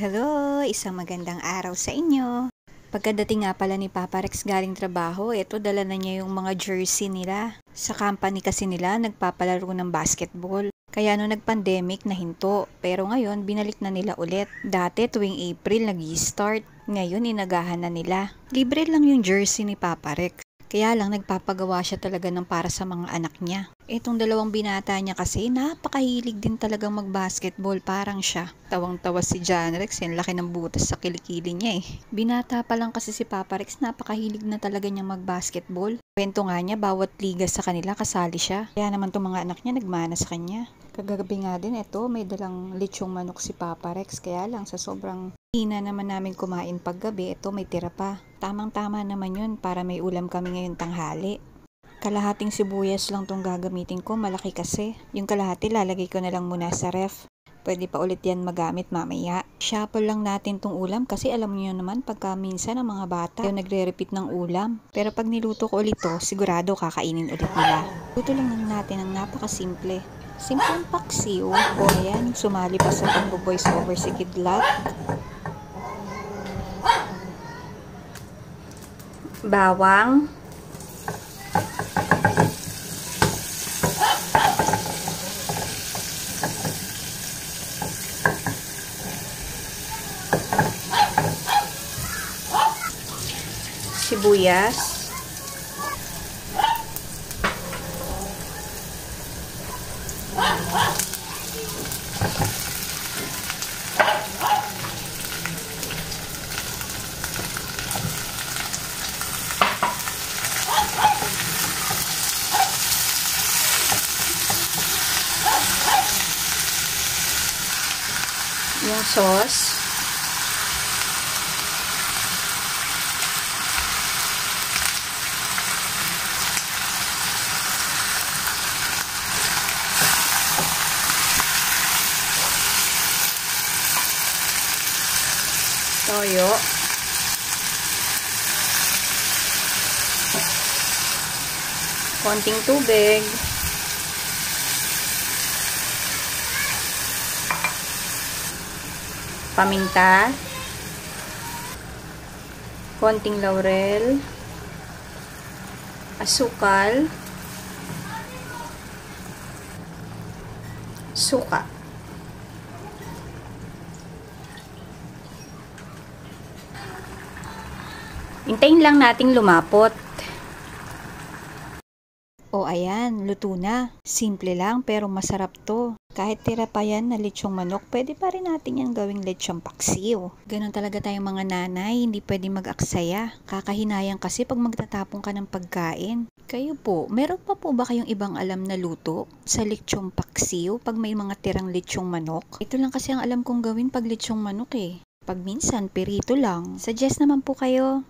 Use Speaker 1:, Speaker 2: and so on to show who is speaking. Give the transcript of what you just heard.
Speaker 1: hello! Isang magandang araw sa inyo. Pagkadating nga pala ni Papa Rex galing trabaho, ito dala na niya yung mga jersey nila. Sa company kasi nila, nagpapalaro ng basketball. Kaya no nag-pandemic na hinto, pero ngayon binalik na nila ulit. Dati tuwing April nag start ngayon inagahan na nila. Libre lang yung jersey ni Papa Rex. Kaya lang nagpapagawa siya talaga ng para sa mga anak niya. Itong dalawang binata niya kasi napakahilig din talagang mag-basketball parang siya. Tawang-tawa si John Rex, yung laki ng butas sa kilikili niya eh. Binata pa lang kasi si Papa Rex, napakahilig na talaga niya mag-basketball. Kwento nga niya, bawat liga sa kanila kasali siya. Kaya naman itong mga anak niya nagmana sa kanya. Kagabi nga din ito, may dalang lechong manok si Papa Rex. Kaya lang sa sobrang hina naman namin kumain paggabi, ito may tira pa. Tamang-tama naman yun para may ulam kami ngayon tanghali. Kalahating sibuyas lang tong gagamitin ko, malaki kasi. Yung kalahati lalagay ko na lang muna sa ref. Pwede pa ulit yan magamit mamaya. Shuffle lang natin tong ulam kasi alam niyo naman pagka minsan ang mga bata yung nagre-repeat ng ulam. Pero pag niluto ko ulit to, sigurado kakainin ulit nila. Luto lang natin ang napakasimple. Simpleng paksiw. O ayan, sumali pa sa pag-voice over si Kidlat. Bawang. sibuyas, yung sauce. Toyo. Konting tubig. Paminta, konting laurel, asukal, suka. Hintayin lang nating lumapot. O ayan, luto na. Simple lang pero masarap to. Kahit tira pa yan na lechong manok, pwede pa rin natin yan gawing lechong paksiw. Ganon talaga tayong mga nanay, hindi pwede mag-aksaya. Kakahinayang kasi pag magtatapon ka ng pagkain. Kayo po, meron pa po ba kayong ibang alam na luto sa lechong paksiw pag may mga tirang lechong manok? Ito lang kasi ang alam kong gawin pag lechong manok eh. Pag minsan, perito lang. Suggest naman po kayo.